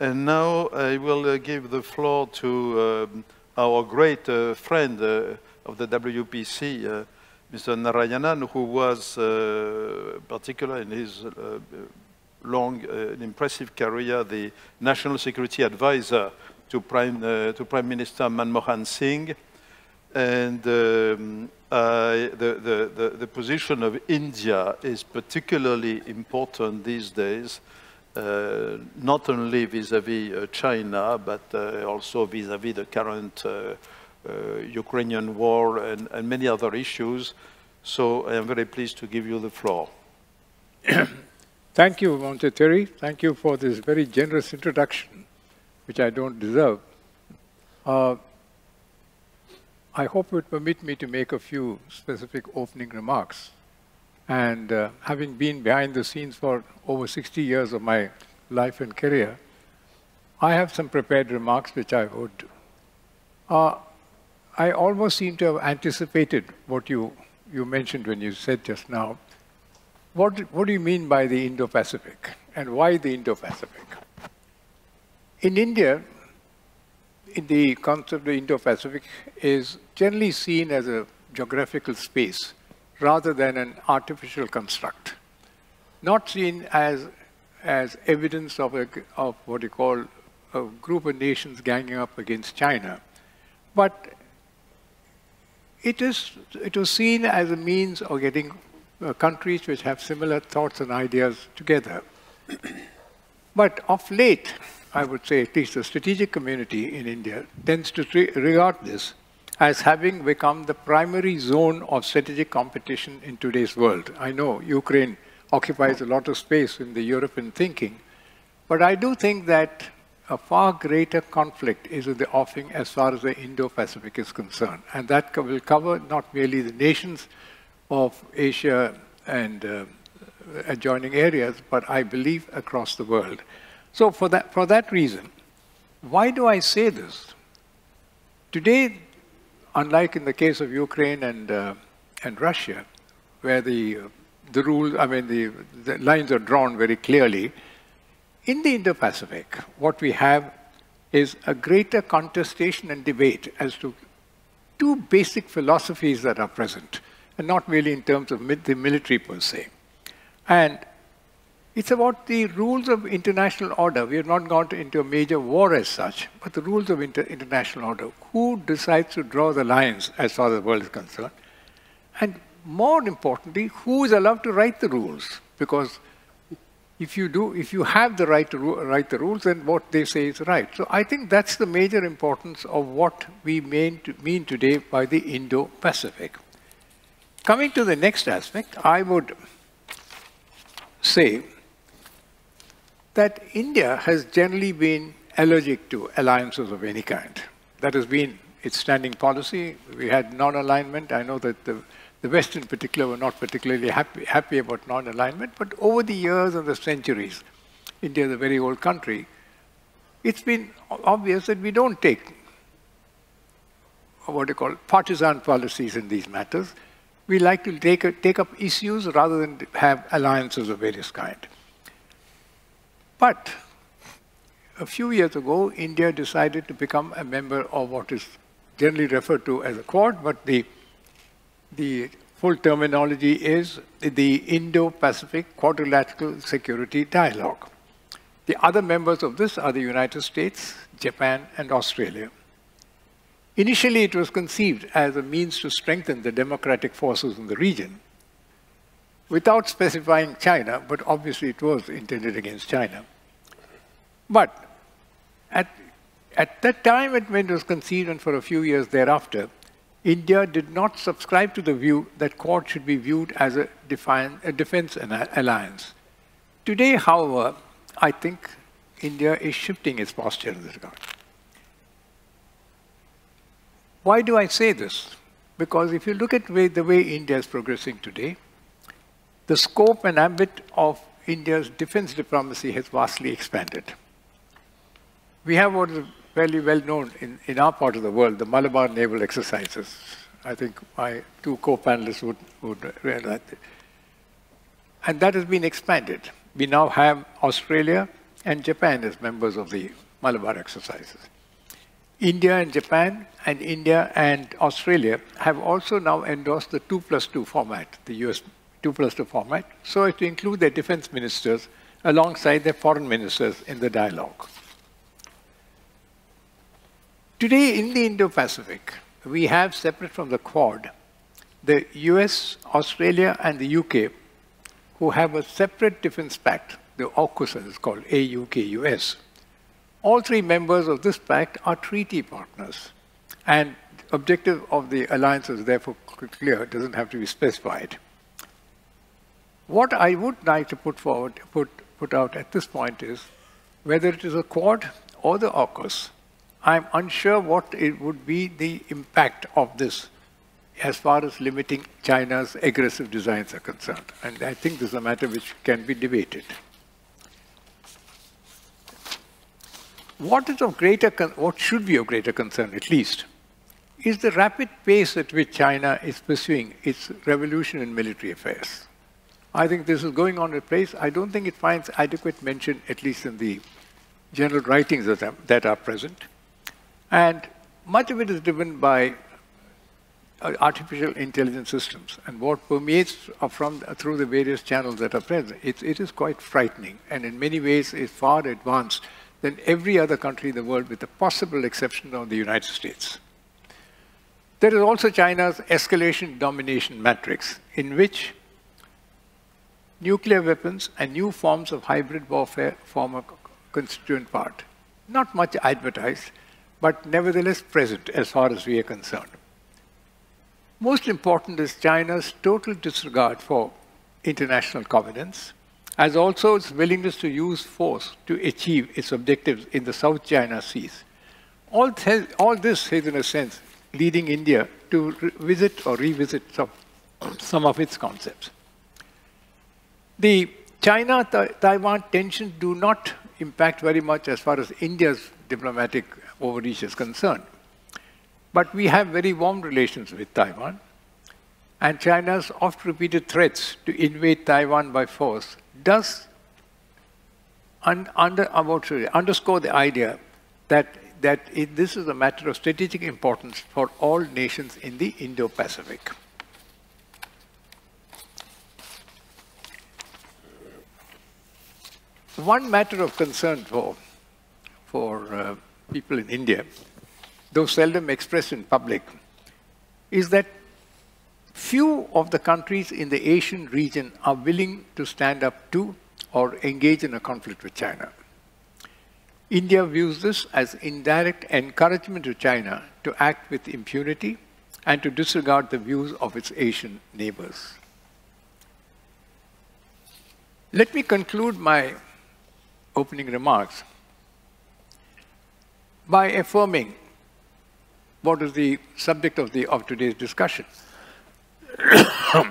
And now I will uh, give the floor to um, our great uh, friend uh, of the WPC, uh, Mr. Narayanan, who was uh, particular in his uh, long and impressive career, the National Security Advisor to Prime, to Prime Minister Manmohan Singh. And um, the, the, the, the position of India is particularly important these days uh, not only vis-à-vis -vis, uh, China, but uh, also vis-à-vis -vis the current Ukrainian war and, and, many other issues. So I am very pleased to give you the floor. Thank you, Monsieur Thierry. Thank you for this very generous introduction, which I don't deserve. Uh, I hope it permit me to make a few specific opening remarks. And uh, having been behind the scenes for over 60 years of my life and career, I have some prepared remarks which I would. Uh, I almost seem to have anticipated what you, you mentioned when you said just now. What, what do you mean by the Indo-Pacific? And why the Indo-Pacific? In India, in the concept of Indo-Pacific is generally seen as a geographical space rather than an artificial construct. Not seen as, as evidence of, a, of what you call a group of nations ganging up against China, but it, is, it was seen as a means of getting uh, countries which have similar thoughts and ideas together. but of late, I would say at least the strategic community in India tends to regard this as having become the primary zone of strategic competition in today's world. I know Ukraine occupies a lot of space in the European thinking, but I do think that a far greater conflict is in the offing as far as the Indo-Pacific is concerned. And that will cover not merely the nations of Asia and uh, adjoining areas, but I believe across the world. So for that, for that reason, why do I say this? Today, unlike in the case of Ukraine and, uh, and Russia, where the, the rules, I mean, the, the lines are drawn very clearly, in the Indo-Pacific, what we have is a greater contestation and debate as to two basic philosophies that are present, and not really in terms of the military per se. And it's about the rules of international order. We have not gone into a major war as such, but the rules of inter international order. Who decides to draw the lines as far as the world is concerned? And more importantly, who is allowed to write the rules? Because if you do, if you have the right to write the rules, then what they say is right. So I think that's the major importance of what we mean, to, mean today by the Indo-Pacific. Coming to the next aspect, I would say that India has generally been allergic to alliances of any kind. That has been its standing policy. We had non-alignment. I know that the, the West in particular were not particularly happy, happy about non-alignment, but over the years and the centuries, India is a very old country, it's been obvious that we don't take what you call partisan policies in these matters. We like to take, take up issues rather than have alliances of various kind. But a few years ago, India decided to become a member of what is generally referred to as a Quad, but the, the full terminology is the Indo-Pacific Quadrilateral Security Dialogue. The other members of this are the United States, Japan, and Australia. Initially, it was conceived as a means to strengthen the democratic forces in the region, without specifying China, but obviously it was intended against China. But at, at that time when it was conceived and for a few years thereafter, India did not subscribe to the view that Quad should be viewed as a, define, a defense alliance. Today, however, I think India is shifting its posture in this regard. Why do I say this? Because if you look at the way India is progressing today, the scope and ambit of India's defense diplomacy has vastly expanded. We have what is fairly well known in, in our part of the world, the Malabar naval exercises. I think my two co-panelists would, would realize it. And that has been expanded. We now have Australia and Japan as members of the Malabar exercises. India and Japan and India and Australia have also now endorsed the 2 plus 2 format, the US 2 plus 2 format, so as to include their defense ministers alongside their foreign ministers in the dialogue. Today in the Indo-Pacific, we have separate from the Quad, the US, Australia and the UK who have a separate defense pact, the AUKUS as it's called, AUKUS. All three members of this pact are treaty partners. And objective of the alliance is therefore clear, it doesn't have to be specified. What I would like to put forward, put, put out at this point is, whether it is a Quad or the AUKUS, I'm unsure what it would be the impact of this as far as limiting China's aggressive designs are concerned. And I think this is a matter which can be debated. What is of greater, what should be of greater concern at least, is the rapid pace at which China is pursuing its revolution in military affairs. I think this is going on at pace. I don't think it finds adequate mention, at least in the general writings that are, that are present. And much of it is driven by uh, artificial intelligence systems and what permeates from through the various channels that are present. It, it is quite frightening and in many ways is far advanced than every other country in the world with the possible exception of the United States. There is also China's escalation domination matrix in which nuclear weapons and new forms of hybrid warfare form a constituent part. Not much advertised, but nevertheless present as far as we are concerned. Most important is China's total disregard for international covenants, as also its willingness to use force to achieve its objectives in the South China Seas. All, th all this is, in a sense, leading India to visit or revisit some, some of its concepts. The China-Taiwan tensions do not impact very much as far as India's diplomatic overreach is concerned. But we have very warm relations with Taiwan, and China's oft-repeated threats to invade Taiwan by force does un under, underscore the idea that, that it, this is a matter of strategic importance for all nations in the Indo-Pacific. One matter of concern for, for uh, people in India though seldom expressed in public, is that few of the countries in the Asian region are willing to stand up to or engage in a conflict with China. India views this as indirect encouragement to China to act with impunity and to disregard the views of its Asian neighbors. Let me conclude my opening remarks by affirming what is the subject of, the, of today's discussion.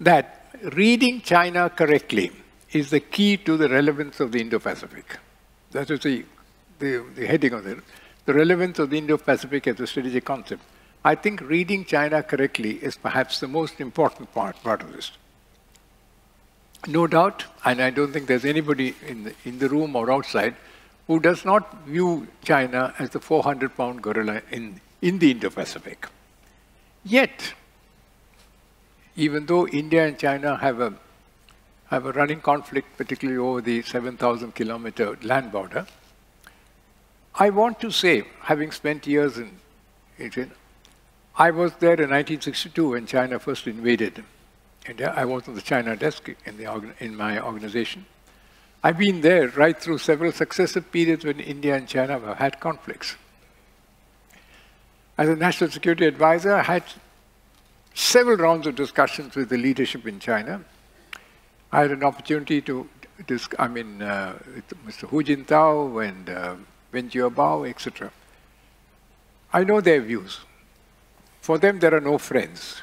that reading China correctly is the key to the relevance of the Indo-Pacific. That is the, the, the heading of it. The relevance of the Indo-Pacific as a strategic concept. I think reading China correctly is perhaps the most important part, part of this. No doubt, and I don't think there's anybody in the, in the room or outside who does not view China as the 400-pound gorilla in, in the Indo-Pacific. Yet, even though India and China have a, have a running conflict, particularly over the 7,000 kilometer land border, I want to say, having spent years in India, I was there in 1962 when China first invaded India. I was on the China desk in, the, in my organization. I've been there right through several successive periods when India and China have had conflicts. As a national security advisor, I had several rounds of discussions with the leadership in China. I had an opportunity to, discuss I mean, uh, Mr. Hu Jintao and uh, Wen Jiabao, etc. I know their views. For them, there are no friends.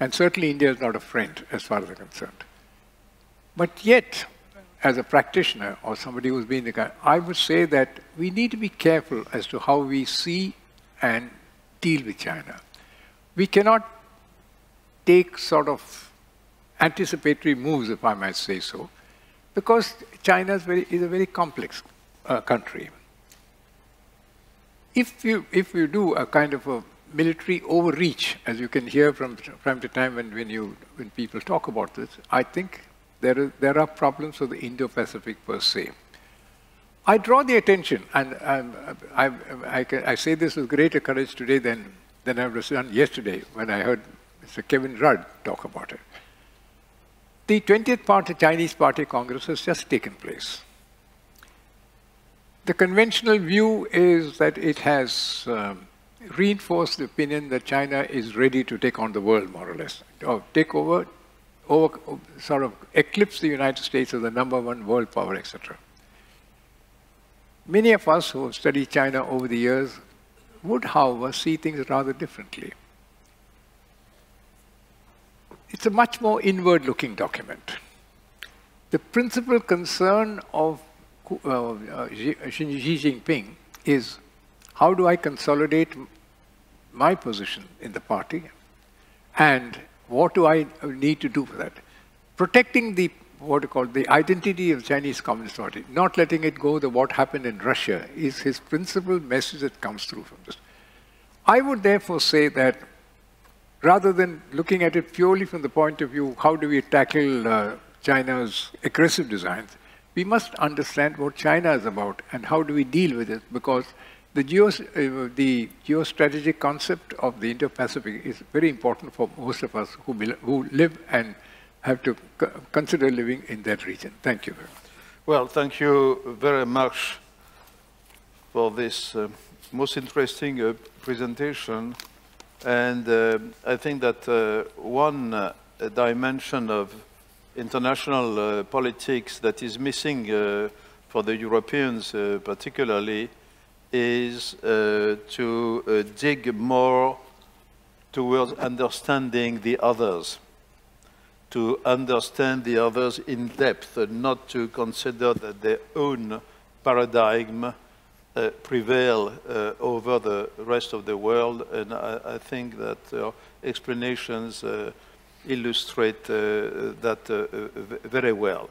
And certainly India is not a friend as far as I'm concerned. But yet, as a practitioner or somebody who's been the guy, I would say that we need to be careful as to how we see and deal with China. We cannot take sort of anticipatory moves, if I might say so, because China is, very, is a very complex uh, country. If you, if you do a kind of a military overreach, as you can hear from time to time when, when, you, when people talk about this, I think there, is, there are problems with the Indo-Pacific per se. I draw the attention, and I, I, I, say this with greater courage today than, than I was done yesterday when I heard Mr. Kevin Rudd talk about it. The 20th Party, Chinese Party Congress has just taken place. The conventional view is that it has um, reinforced the opinion that China is ready to take on the world, more or less, or take over, over sort of eclipse the United States as the number one world power, etc. Many of us who have studied China over the years would, however, see things rather differently. It's a much more inward-looking document. The principal concern of uh, uh, Xi Jinping is how do I consolidate my position in the party and what do I need to do for that? Protecting the what you call the identity of Chinese Communist Party, not letting it go the what happened in Russia is his principal message that comes through from this. I would therefore say that rather than looking at it purely from the point of view, how do we tackle uh, China's aggressive designs, we must understand what China is about and how do we deal with it because the, geos, uh, the geostrategic concept of the Indo-Pacific is very important for most of us who, who live and have to consider living in that region. Thank you very much. Well, thank you very much for this uh, most interesting uh, presentation. And uh, I think that uh, one uh, dimension of international uh, politics that is missing for the Europeans particularly is to dig more towards understanding the others to understand the others in depth and not to consider that their own paradigm uh, prevail uh, over the rest of the world. And I, I think that uh, explanations uh, illustrate uh, that uh, very well.